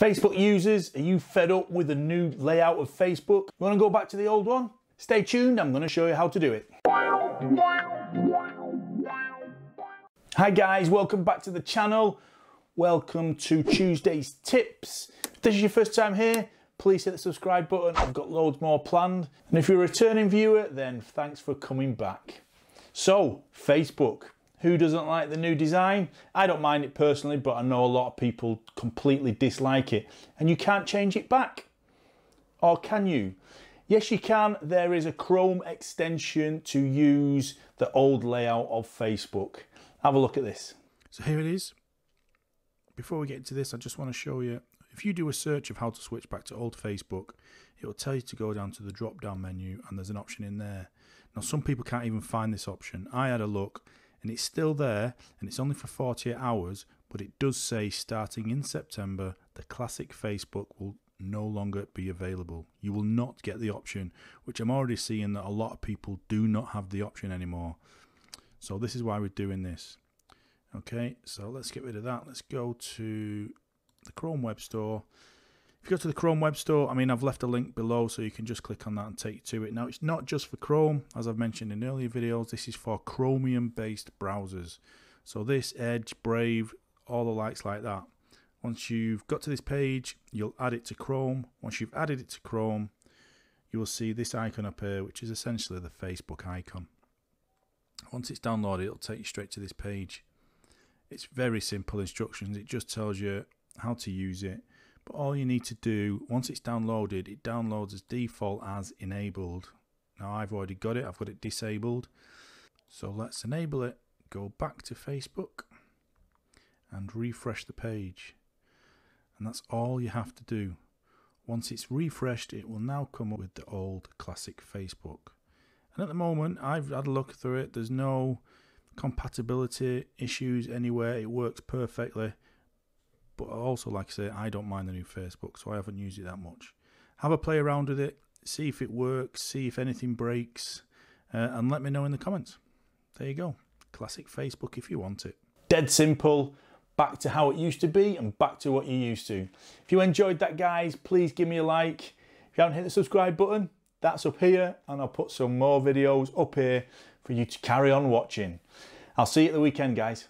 Facebook users, are you fed up with the new layout of Facebook? You want to go back to the old one? Stay tuned, I'm going to show you how to do it. Hi guys, welcome back to the channel. Welcome to Tuesday's tips. If this is your first time here, please hit the subscribe button. I've got loads more planned. And if you're a returning viewer, then thanks for coming back. So, Facebook. Who doesn't like the new design? I don't mind it personally, but I know a lot of people completely dislike it. And you can't change it back. Or can you? Yes, you can. There is a Chrome extension to use the old layout of Facebook. Have a look at this. So here it is. Before we get into this, I just want to show you, if you do a search of how to switch back to old Facebook, it will tell you to go down to the drop down menu and there's an option in there. Now some people can't even find this option. I had a look and it's still there and it's only for 48 hours but it does say starting in September the classic Facebook will no longer be available. You will not get the option which I'm already seeing that a lot of people do not have the option anymore. So this is why we're doing this. Okay, so let's get rid of that. Let's go to the Chrome Web Store. If you go to the Chrome Web Store, I mean, I've left a link below so you can just click on that and take you to it. Now, it's not just for Chrome, as I've mentioned in earlier videos, this is for Chromium based browsers. So, this, Edge, Brave, all the likes like that. Once you've got to this page, you'll add it to Chrome. Once you've added it to Chrome, you will see this icon up here, which is essentially the Facebook icon. Once it's downloaded, it'll take you straight to this page. It's very simple instructions, it just tells you how to use it but all you need to do, once it's downloaded, it downloads as default as enabled. Now I've already got it, I've got it disabled. So let's enable it, go back to Facebook and refresh the page. And that's all you have to do. Once it's refreshed, it will now come up with the old classic Facebook. And at the moment, I've had a look through it. There's no compatibility issues anywhere. It works perfectly. But also, like I say, I don't mind the new Facebook, so I haven't used it that much. Have a play around with it, see if it works, see if anything breaks, uh, and let me know in the comments. There you go. Classic Facebook if you want it. Dead simple. Back to how it used to be and back to what you used to. If you enjoyed that, guys, please give me a like. If you haven't hit the subscribe button, that's up here, and I'll put some more videos up here for you to carry on watching. I'll see you at the weekend, guys.